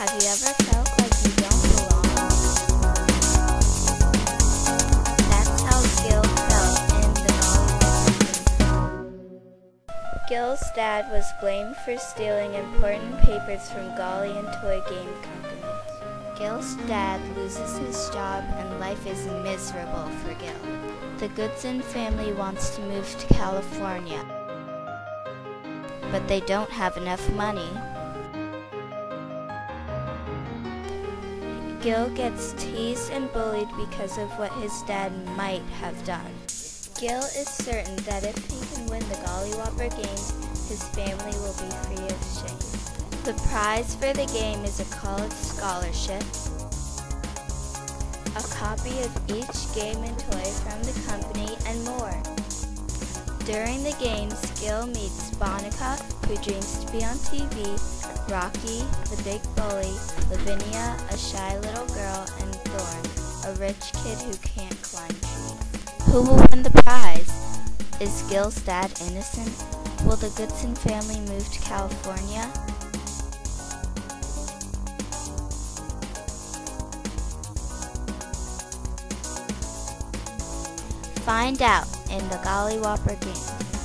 Have you ever felt like you don't belong? That's how Gil felt in the Gil's dad was blamed for stealing important papers from Golly and Toy Game Companies. Gil's dad loses his job and life is miserable for Gil. The Goodson family wants to move to California, but they don't have enough money. Gil gets teased and bullied because of what his dad might have done. Gil is certain that if he can win the Gollywhopper game, his family will be free of shame. The prize for the game is a college scholarship, a copy of each game and toy from the. During the games, Gil meets Bianca, who dreams to be on TV, Rocky, the big bully, Lavinia, a shy little girl, and Thorn, a rich kid who can't climb trees. Who will win the prize? Is Gil's dad innocent? Will the Goodson family move to California? Find out in the Gollywhopper game.